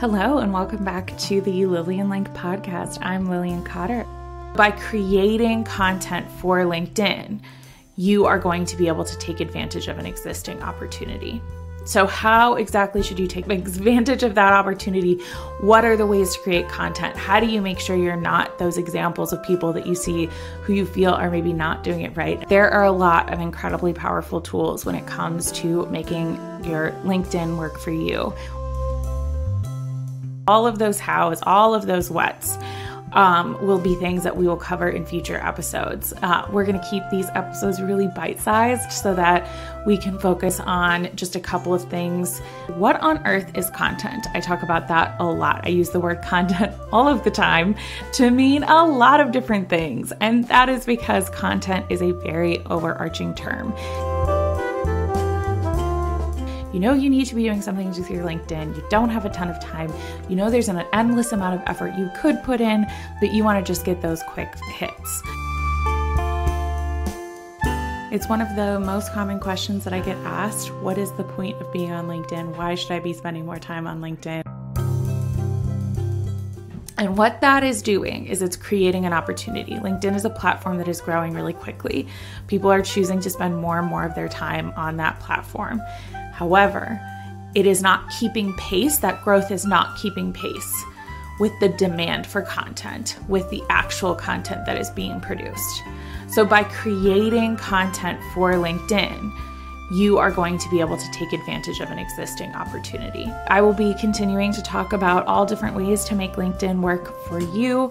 Hello, and welcome back to the Lillian Link podcast. I'm Lillian Cotter. By creating content for LinkedIn, you are going to be able to take advantage of an existing opportunity. So, how exactly should you take advantage of that opportunity? What are the ways to create content? How do you make sure you're not those examples of people that you see who you feel are maybe not doing it right? There are a lot of incredibly powerful tools when it comes to making your LinkedIn work for you all of those hows, all of those whats. Um, will be things that we will cover in future episodes. Uh, we're going to keep these episodes really bite sized so that we can focus on just a couple of things. What on earth is content? I talk about that a lot. I use the word content all of the time to mean a lot of different things, and that is because content is a very overarching term. You know you need to be doing something with your LinkedIn. You don't have a ton of time. You know there's an endless amount of effort you could put in, but you want to just get those quick hits. It's one of the most common questions that I get asked. What is the point of being on LinkedIn? Why should I be spending more time on LinkedIn? And what that is doing is it's creating an opportunity. LinkedIn is a platform that is growing really quickly. People are choosing to spend more and more of their time on that platform. However, it is not keeping pace, that growth is not keeping pace with the demand for content, with the actual content that is being produced. So, by creating content for LinkedIn, you are going to be able to take advantage of an existing opportunity. I will be continuing to talk about all different ways to make LinkedIn work for you.